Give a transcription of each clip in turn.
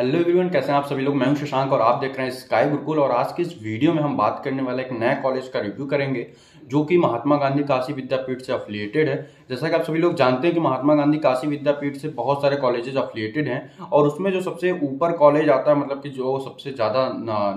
Hello everyone कैसे हैं आप सभी लोग? मैं हूँ शशांक और आप देख रहे हैं स्काई गुरुकुल और आज की इस वीडियो में हम बात करने वाले एक नए कॉलेज का रिव्यू करेंगे, जो कि महात्मा गांधी काशी विद्यापीठ से अफिलिएटेड है। जैसा कि आप सभी लोग जानते हैं कि महात्मा गांधी काशी विद्यापीठ से बहुत सारे कॉलेजेस अफिलिएटेड हैं और उसमें जो सबसे ऊपर कॉलेज आता है मतलब कि जो सबसे ज़्यादा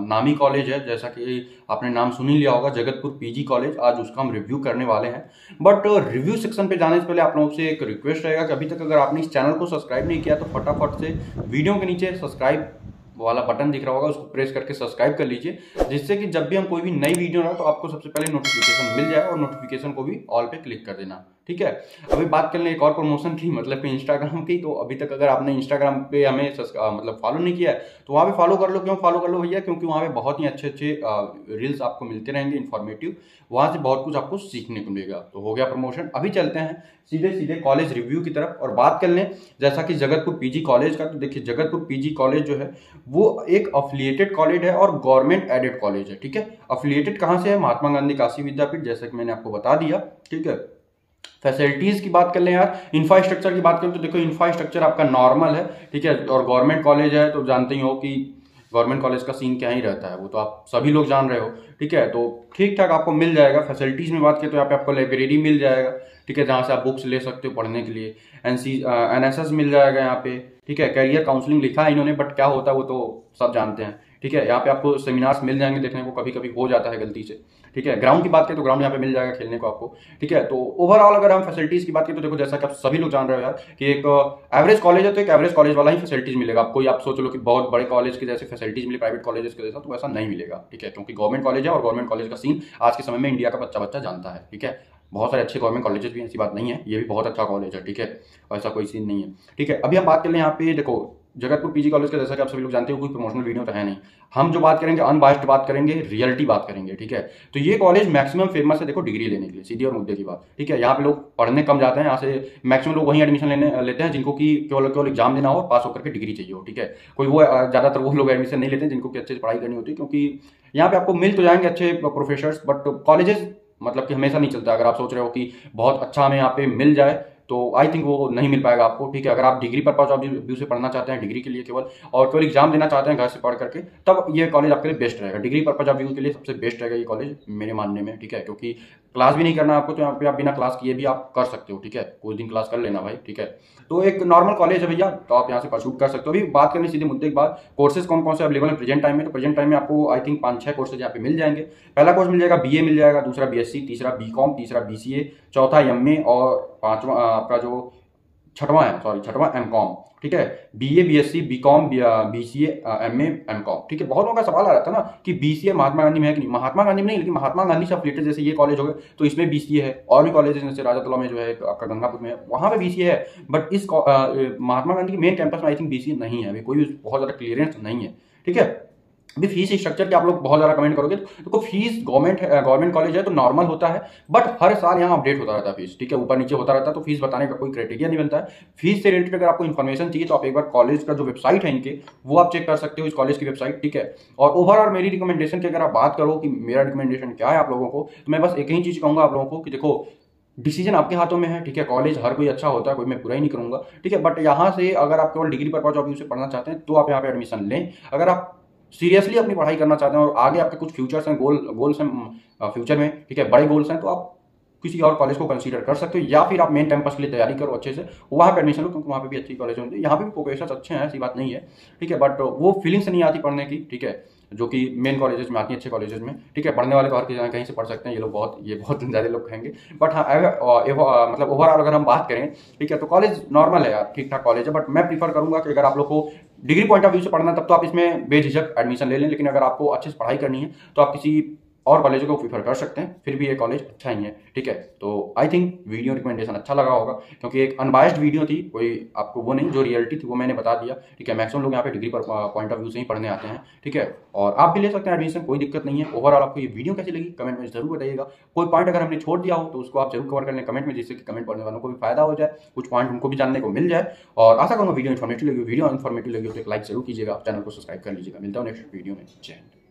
नामी कॉलेज है, जैसा कि आपने नाम सुन ही लिया होगा, जगतपुर पीजी कॉलेज आज उसका हम रिव्यू करने वाले हैं। बट रिव्यू सेक्शन पे जाने से पहले आप लोगों से एक रिक्वेस्ट रहेगा कि अभी तक अगर आपने इस चैनल को सब्सक्राइब नहीं किया तो फटाफट से वीडियो के नीचे सब्सक्राइब वाला बटन दिख रहा होगा, उसको प्रेस करके सब्सक्राइब कर लीजिए, जिससे कि जब भी हम कोई भी नई वीडियो ना तो आपको सबसे पहले नोटिफिकेशन मिल जाए और नोटिफिकेशन को भी ऑल पे क्लिक कर देना। ठीक है? अभी बात कर लें एक और प्रमोशन की मतलब कि इंस्टाग्राम की तो अभी तक अगर आपने इंस्टाग्राम पे हमें मतलब फॉलो नहीं किया है तो वहाँ पे फॉलो कर लो। क्यों फॉलो कर लो भैया? क्योंकि वहाँ पे बहुत ही अच्छे अच्छे रील्स आपको मिलते रहेंगे इन्फॉर्मेटिव वहाँ से बहुत कुछ आपको सीखने को मिलेगा। तो हो गया प्रमोशन अभी चलते हैं सीधे सीधे कॉलेज रिव्यू की तरफ़। और बात कर लें, जैसा कि जगतपुर पीजी कॉलेज का तो देखिए जगतपुर पीजी कॉलेज जो है, वो एक अफिलिएटेड कॉलेज है और गवर्नमेंट एडेड कॉलेज है, ठीक है? अफिलिएटेड कहाँ से है? महात्मा गांधी काशी विद्यापीठ, जैसा कि मैंने आपको बता दिया, ठीक है? फैसिलिटीज़ की बात कर लें यार इंफ्रास्ट्रक्चर की बात करें तो देखो इंफ्रास्ट्रक्चर आपका नॉर्मल है, ठीक है, और गवर्नमेंट कॉलेज है तो जानते ही हो कि गवर्नमेंट कॉलेज का सीन क्या ही रहता है, वो तो आप सभी लोग जान रहे हो, ठीक है तो ठीक ठाक आपको मिल जाएगा फैसिलिटीज़ में बात करें तो यहाँ पे आपको लाइब्रेरी मिल जाएगा, ठीक है, जहाँ से आप बुक्स ले सकते हो पढ़ने के लिए N C N S S मिल जाएगा यहाँ पे ठीक है कैरियर काउंसलिंग लिखा है इन्होंने बट क्या होता है वो तो सब जानते हैं। ठीक है, यहाँ पे आपको सेमिनार्स मिल जाएँगे देखने को कभी कभी हो जाता है गलती से। ठीक है ग्राउंड की बात करें तो ग्राउंड यहाँ पे मिल जाएगा खेलने को आपको। ठीक है तो ओवरऑल अगर हम फैसिलिटीज़ की बात करें तो देखो, जैसा कि आप सभी लोग जान रहे हो यार, कि एक एवरेज कॉलेज है तो एक एवरेज कॉलेज वाला ही फैसिलिटीज़ मिलेगा। आपको आप सोच लो कि बहुत बड़े कॉलेज के जैसे फैसिलिटीज़ मिले प्राइवेट कॉलेज के जैसा तो ऐसा नहीं मिलेगा। ठीक है, क्योंकि गवर्नमेंट कॉलेज है और गवर्नमेंट कॉलेज का सीन आज के समय में इंडिया का बच्चा बच्चा जानता है। ठीक है बहुत सारे अच्छे गवर्नमेंट कॉलेजेस भी ऐसी बात नहीं है, ये भी बहुत अच्छा कॉलेज है, ठीक है ऐसा कोई सीन नहीं है, ठीक है। अभी हम बात कर लें यहाँ पे, देखो, जगतपुर पीजी कॉलेज का जैसा कि आप सभी लोग जानते हो, कोई प्रमोशनल वीडियो तो है नहीं। हम जो बात करेंगे अनबास्ड बात करेंगे रियलिटी बात करेंगे, ठीक है। तो ये कॉलेज मैक्सिमम फ़ेमस है, देखो डिग्री लेने के लिए, सीधी और मुद्दे की बात, ठीक है। यहाँ पे लोग पढ़ने कम जाते हैं, यहाँ से मैक्सिमम लोग वहीं एडमिशन लेने, लेते हैं, जिनको कि केवल केवल एग्ज़ाम देना हो पास होकर के डिग्री चाहिए हो, ठीक है। कोई वो ज़्यादातर वो लोग एडमिशन नहीं लेते, जिनको की अच्छे से पढ़ाई करनी होती है, क्योंकि यहाँ पे आपको मिल तो जाएँगे अच्छे प्रोफेसर बट कॉलेजेस मतलब कि हमेशा नहीं चलता। अगर आप सोच रहे हो कि बहुत अच्छा हमें यहाँ पे मिल जाए तो आई थिंक वो नहीं मिल पाएगा आपको, ठीक है? अगर आप डिग्री पर ऑफ़ व्यू से पढ़ना चाहते हैं डिग्री के लिए केवल, और केवल एग्ज़ाम देना चाहते हैं घर से पढ़ करके, तब ये कॉलेज आपके लिए बेस्ट रहेगा। डिग्री पर ऑफ़ व्यू के लिए सबसे बेस्ट रहेगा ये कॉलेज मेरे मानने में, ठीक है? क्योंकि क्लास भी नहीं करना आपको तो यहाँ पे आप बिना क्लास किए भी आप कर सकते हो, ठीक है? कुछ दिन क्लास कर लेना भाई, ठीक है? तो एक नॉर्मल कॉलेज है भैया तो आप यहाँ से परसूट कर सकते हो। अभी बात करें सीधे मुद्दे के बाद कोर्सेज कौन कौन से अवेलेबल है प्रेजेंट टाइम में? तो प्रेजेंट टाइम में आपको आई थिंक पाँच छह कोर्सेज यहाँ पे मिल जाएँगे। पहला कोर्स मिल जाएगा बीए मिल जाएगा, दूसरा बीएससी तीसरा बी तीसरा बीसीए चौथा एमए और पांचवा आपका जो छठवां है सॉरी छठवां एम कॉम ठीक है? B A B S C B com B C M A M com ठीक है? बहुत लोगों का सवाल आ रहा था ना कि बी सी ए महात्मा गांधी में है कि नहीं? महात्मा गांधी में नहीं, लेकिन महात्मा गांधी से अफिलेटेड जैसे ये कॉलेज हो गए तो इसमें बी सी ए है, और भी कॉलेज जैसे राजा में जो है आपका गंगापुर में वहाँ पे बी सी ए है बट इस महात्मा गांधी के मेन कैंपस में आई थिंक बी सी ए नहीं है, अभी कोई बहुत ज़्यादा क्लियरेंस नहीं है, ठीक है? अभी फ़ीस स्ट्रक्चर की आप लोग बहुत ज़्यादा कमेंट करोगे? तो देखो फ़ीस गवर्नमेंट गवर्नमेंट कॉलेज है तो नॉर्मल होता है बट हर साल यहाँ अपडेट होता रहता है फ़ीस ठीक है? ऊपर नीचे होता रहता है तो फ़ीस बताने का कोई क्राइटेरिया नहीं बनता है। फ़ीस से रिलेटेड अगर आपको इन्फॉर्मेशन चाहिए तो आप एक बार कॉलेज का जो वेबसाइट है इनके, वो आप चेक कर सकते हो इस कॉलेज की वेबसाइट ठीक है? और ओवरऑल मेरी रिकमेंडेशन की अगर आप बात करो कि मेरा रिकमेंडेशन क्या है आप लोगों को तो मैं बस एक ही चीज़ कहूँगा आप लोगों को कि देखो डिसीज़न आपके हाथों में है, ठीक है? कॉलेज हर कोई अच्छा होता है, कोई मैं पूरा ही नहीं करूँगा, ठीक है? बट यहाँ से अगर आप केवल डिग्री पर पहुंचो से पढ़ना चाहते हैं तो आप यहाँ पे एडमिशन लें। अगर आप सीरियसली अपनी पढ़ाई करना चाहते हैं और आगे आपके कुछ फ्यूचर्स हैं गोल गोल्स हैं फ्यूचर में, ठीक है? बड़े गोल्स हैं तो आप किसी और कॉलेज को कंसीडर कर सकते हो या फिर आप मेन कैंपस के लिए तैयारी करो अच्छे से। वहाँ पर एडमिशन लो, क्योंकि वहाँ पर भी अच्छी कॉलेज होती है। यहाँ पर भी प्रोफेसर अच्छे हैं, ऐसी बात नहीं है, ठीक है? बट वो फीलिंग्स नहीं आती पढ़ने की, ठीक है? जो कि मेन कॉलेजेस में आती हैं अच्छे कॉलेजेस में। ठीक है, पढ़ने वाले तो हर किसी कहीं से पढ़ सकते हैं, ये लोग बहुत ये बहुत ज़्यादा लोग कहेंगे। बट हाँ मतलब ओवरऑल अगर हम बात करें, ठीक है तो कॉलेज नॉर्मल है ठीक ठाक कॉलेज है बट मैं प्रीफर करूँगा कि अगर आप लोग को डिग्री पॉइंट ऑफ़ व्यू से पढ़ना तब तो आप इसमें बेझिझक एडमिशन ले लें, लेकिन अगर आपको अच्छे से पढ़ाई करनी है तो आप किसी और कॉलेजों को प्रीफर कर सकते हैं, फिर भी ये कॉलेज अच्छा ही है, ठीक है? तो आई थिंक वीडियो रिकमेंडेशन अच्छा लगा होगा, क्योंकि एक अनबायस्ड वीडियो थी, कोई आपको वो नहीं, जो रियलिटी थी, वो मैंने बता दिया, ठीक है? मैक्सिमम लोग यहाँ पे डिग्री पर पॉइंट ऑफ़ व्यू से ही पढ़ने आते हैं, ठीक है? और आप भी ले सकते हैं एडमिशन कोई दिक्कत नहीं है। ओवरऑल आपको ये वीडियो कैसी लगी कमेंट में ज़रूर बताइएगा। कोई पॉइंट अगर हमने छोड़ दिया हो तो उसको आप ज़रूर कवर कर लें कमेंट में, जिससे कि कमेंट पढ़ने वालों को भी फ़ायदा हो जाए, कुछ पॉइंट उनको भी जानने को मिल जाए। और आशा करूँगा वीडियो इन्फॉर्मेटिव लगी वीडियो इन्फॉर्मेटिव लगी तो एक लाइक ज़रूर कीजिएगा चैनल को सब्सक्राइब कर लीजिएगा। मिलता हूँ नेक्स्ट वीडियो में। जय